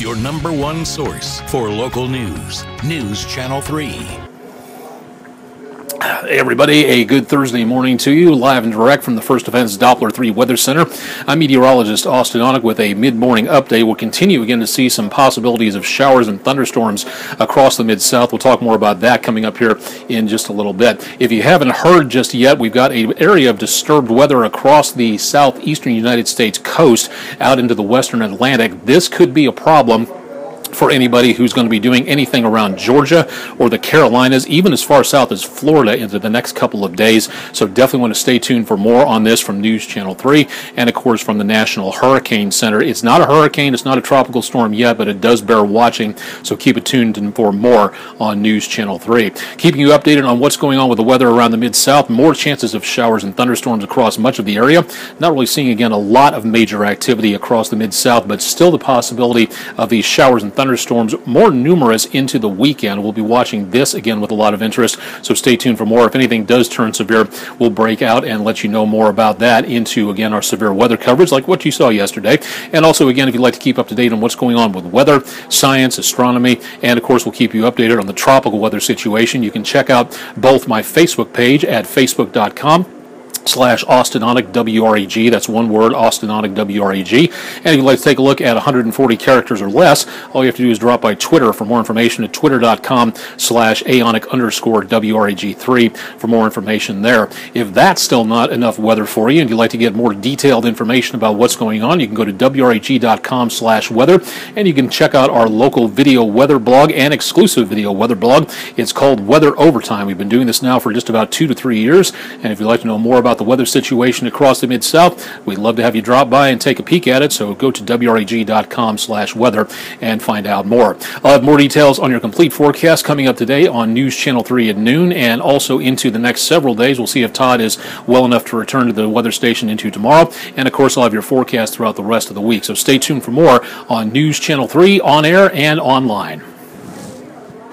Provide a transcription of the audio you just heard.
your number one source for local news. News Channel 3. Hey everybody, a good Thursday morning to you, live and direct from the First Defense Doppler 3 Weather Center. I'm meteorologist Austen Onek with a mid-morning update. We'll continue again to see some possibilities of showers and thunderstorms across the Mid-South. We'll talk more about that coming up here in just a little bit. If you haven't heard just yet, we've got an area of disturbed weather across the southeastern United States coast out into the western Atlantic. This could be a problem for anybody who's going to be doing anything around Georgia or the Carolinas, even as far south as Florida into the next couple of days. So definitely want to stay tuned for more on this from News Channel 3 and, of course, from the National Hurricane Center. It's not a hurricane, it's not a tropical storm yet, but it does bear watching. So keep it tuned for more on News Channel 3. Keeping you updated on what's going on with the weather around the Mid South. More chances of showers and thunderstorms across much of the area. Not really seeing, again, a lot of major activity across the Mid South, but still the possibility of these showers and thunderstorms more numerous into the weekend. We'll be watching this again with a lot of interest, so stay tuned for more. If anything does turn severe, we'll break out and let you know more about that into, again, our severe weather coverage like what you saw yesterday. And also, again, if you'd like to keep up to date on what's going on with weather, science, astronomy, and of course, we'll keep you updated on the tropical weather situation, you can check out both my Facebook page at facebook.com slash AustenOnek WREG. That's one word, AustenOnek WREG. And if you'd like to take a look at 140 characters or less, all you have to do is drop by Twitter for more information at twitter.com slash aonek underscore WREG3 for more information there. If that's still not enough weather for you and you'd like to get more detailed information about what's going on, you can go to WREG.com slash weather and you can check out our local video weather blog and exclusive video weather blog. It's called Weather Overtime. We've been doing this now for just about two to three years. And if you'd like to know more about the weather situation across the Mid South, we'd love to have you drop by and take a peek at it. So go to WREG.com slash weather and find out more. I'll have more details on your complete forecast coming up today on News Channel 3 at noon and also into the next several days. We'll see if Todd is well enough to return to the weather station into tomorrow. And of course, I'll have your forecast throughout the rest of the week. So stay tuned for more on News Channel 3 on air and online.